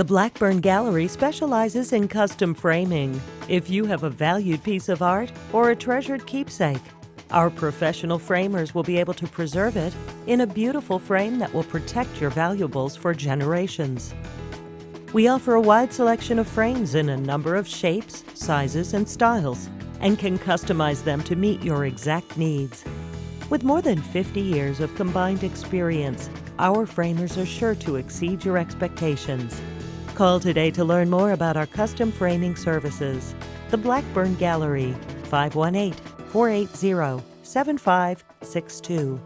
The Blackburn Gallery specializes in custom framing. If you have a valued piece of art or a treasured keepsake, our professional framers will be able to preserve it in a beautiful frame that will protect your valuables for generations. We offer a wide selection of frames in a number of shapes, sizes, and styles, and can customize them to meet your exact needs. With more than 50 years of combined experience, our framers are sure to exceed your expectations. Call today to learn more about our custom framing services. The Blackburn Gallery, 518 480 7562.